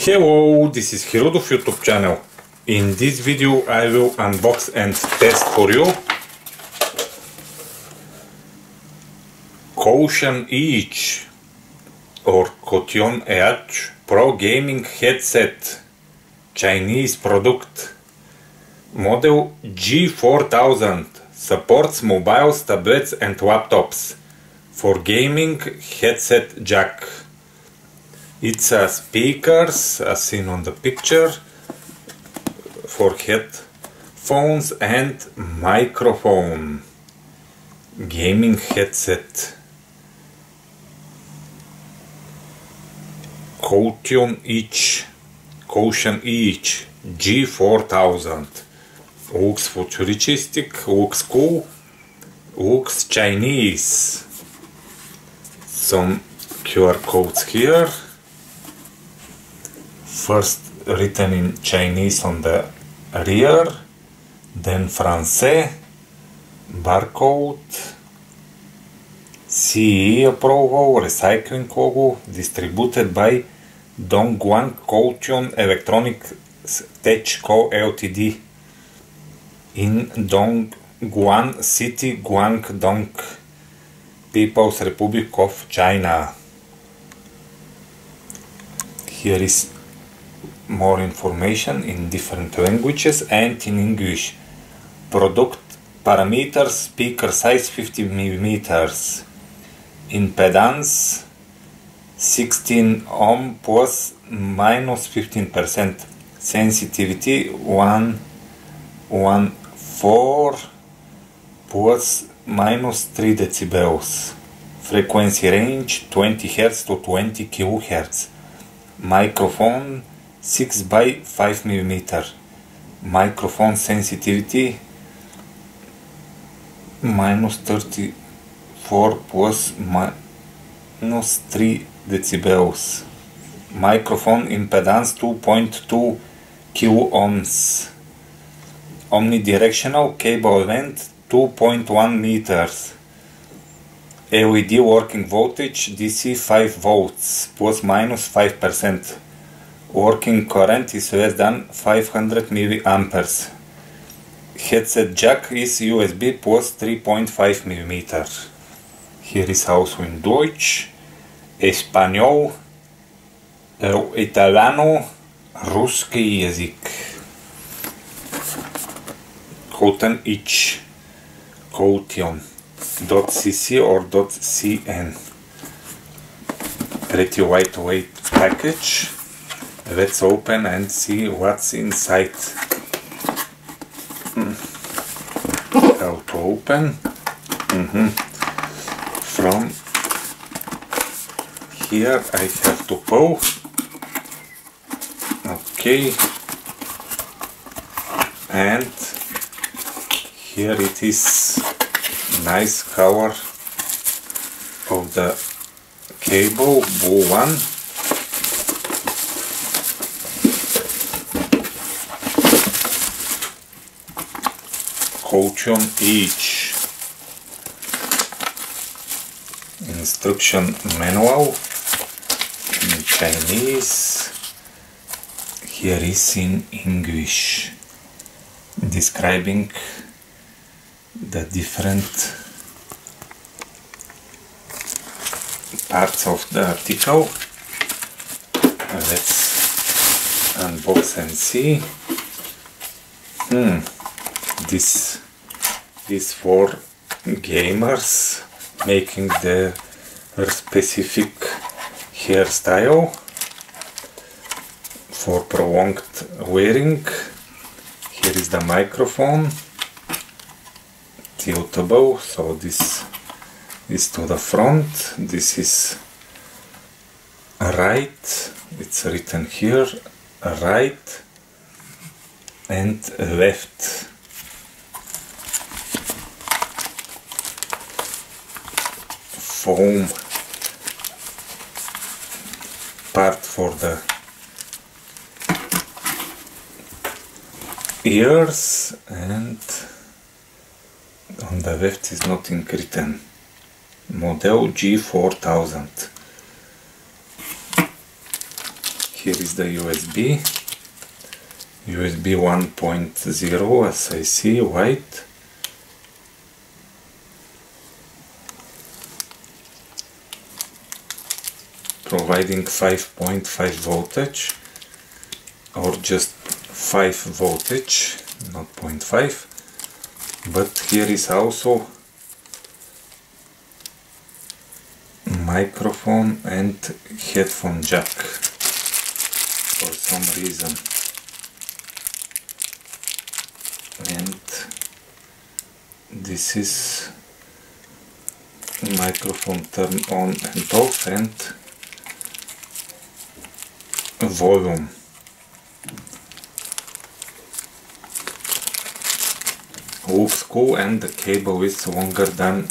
Hello, this is Hirudov YouTube channel. In this video I will unbox and test for you Kotion Each or Kotion Each Pro Gaming Headset Chinese product Model G4000 supports mobiles, tablets and laptops for gaming headset jack it's a speakers as seen on the picture for headphones and microphone. Gaming headset. Kotion each Kotion each. G4000 looks futuristic looks cool looks Chinese. Some QR codes here first written in Chinese on the rear, then Francais, barcode, CE approval, recycling logo, distributed by Dongguan Kotion Electronic Tech Co Ltd. in Dongguan City, Guangdong, People's Republic of China. Here is more information in different languages and in English. Product parameters speaker size 50 mm. Impedance 16 ohm plus minus 15%. Sensitivity 1 1 4 plus minus 3 decibels. Frequency range 20 Hz to 20 kHz. Microphone 6 by 5 mm microphone sensitivity minus 34 plus minus 3 decibels. Microphone impedance 2.2 q ohms. Omnidirectional cable length 2.1 meters. LED working voltage DC 5 volts plus minus 5 percent Working current is less than 500 milliamperes. Headset jack is USB plus 3.5 mm. Here is also in Deutsch, Español, Italiano, Ruski jezik. Kotion each Kotion.cc or .cn. Pretty lightweight package let's open and see what's inside. How to open. Mm -hmm. from here I have to pull okay. And here it is. Nice cover of the cable blue one Kotion each. Instruction manual in Chinese. Here is in English. Describing the different parts of the article. Let's unbox and see. Hmm this is for gamers making the specific hairstyle for prolonged wearing. Here is the microphone. Tiltable so this is to the front. This is right. It's written here right and left foam part for the ears and on the left is nothing written. Model G4000 here is the USB USB 1.0 as I see white providing 5.5 voltage or just 5 voltage not 0.5 but here is also microphone and headphone jack for some reason. And this is microphone turn on and off and volume. Looks cool and the cable is longer than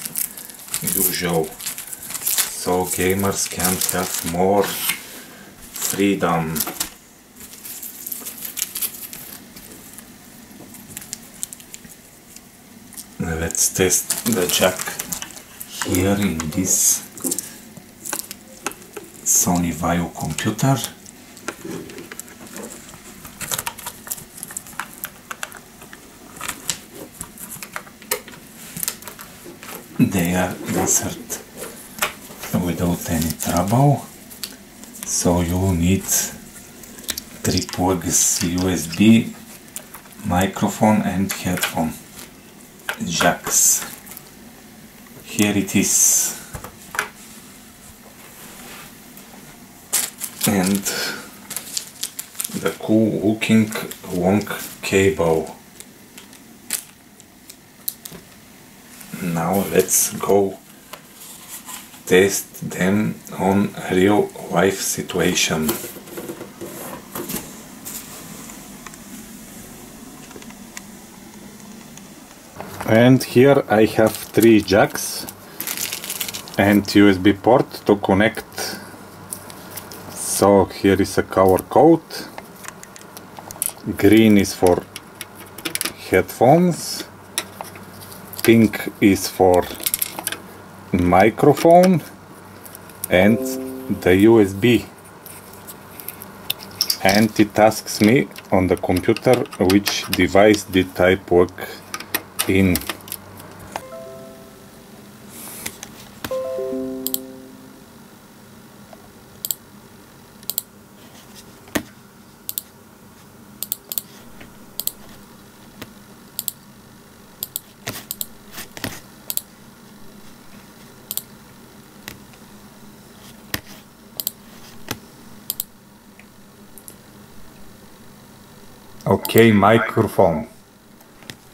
usual. So gamers can have more freedom. Let's test the jack here in this Sony Vaio computer they are insert without any trouble. So you need three plugs USB microphone and headphone. Jacks. Here it is. And the cool looking long cable now let's go test them on real life situation. And here I have three jacks and USB port to connect. So here is a color code green is for headphones. Pink is for microphone. And the USB and it asks me on the computer which device did I plug in Okay, microphone.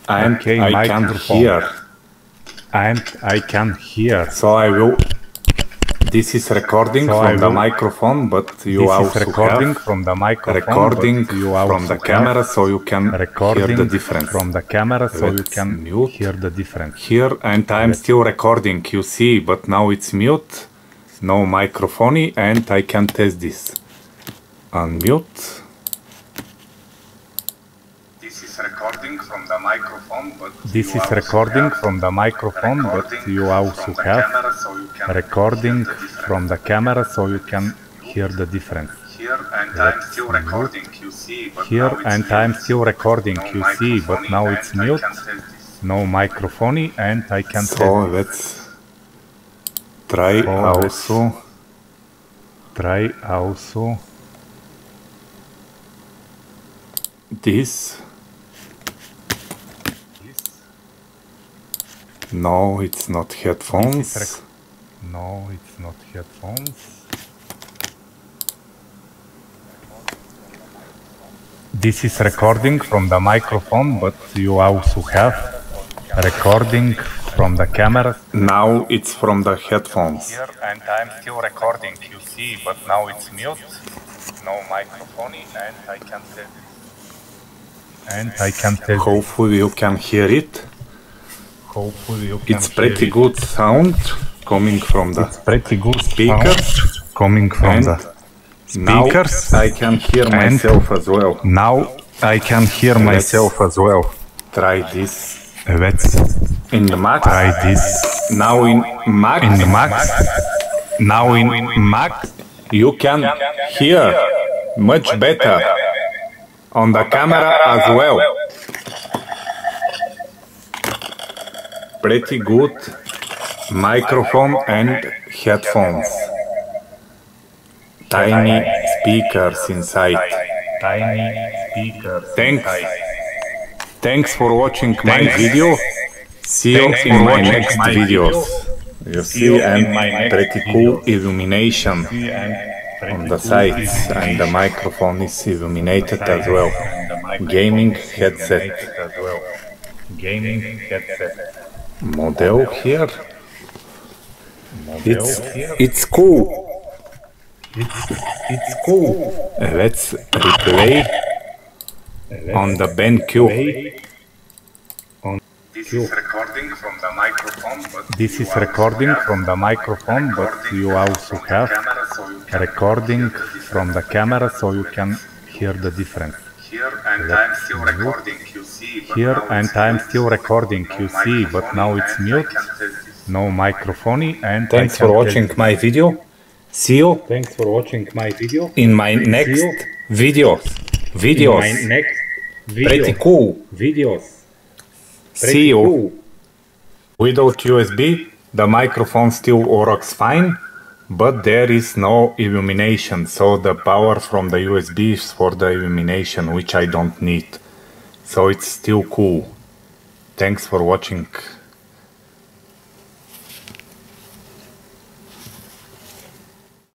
And Okay, I microphone. can hear. and I can hear. So I will. This is recording So from the microphone, but you this also is recording from the microphone. recording you from the camera, so you can hear the difference. from the camera, so you Let's can mute. hear the difference. Here, and I'm still recording, you see, but now it's mute, no microphone, and I can test this. Unmute. This is recording from the microphone, but This is recording from the microphone, but you also from the have camera, so you can recording hear the from the camera, so you can hear the difference. Here and I'm still recording, you see, but Here and mute. I'm still recording, No you see, but now it's mute. can test this. No microphone, and I can So test. let's try So also Try also this. No, it's not headphones. No, it's not headphones. This is recording from the microphone, but you also have recording from the camera. Now it's from the headphones. Here and I'm still recording, you see, but now it's mute. No microphone, and I can tell. And I can tell. Hopefully you can hear it. Hopefully you can It's pretty it. good sound coming from the Pretty good speakers. coming from the Now speakers. I can hear myself as well. Now I can hear myself as well. Try this Let's in the max. try this Now in max, in the max. Now in max, you can hear. much better on the camera as well. Pretty good microphone and headphones. Tiny speakers inside. Tiny speakers. Thanks. Thanks for watching my video. See you in my next videos. You see and my pretty cool illumination on the sides and the microphone is illuminated as well. and the microphone Gaming headset illuminated as well. Gaming headset. Model here. Model It's here. it's cool. It's it's cool. Let's replay on the BenQ. This is recording from the microphone, but This you is also recording have from the microphone, but recording you also have camera, so you can recording hear the difference. from the camera so you can hear the difference. Here and I'm still recording QC. but Here now and it's I'm mute. still recording No QC, but now it's and mute. can test this. No microphone and Thanks for watching test my video. See you Thanks for watching my video. in my next you videos. In Videos. my next video. Pretty cool. Videos. See you. cool. Without USB, the microphone still works fine, but there is no illumination, so the power from the USB is for the illumination, which I don't need. So it's still cool. Thanks for watching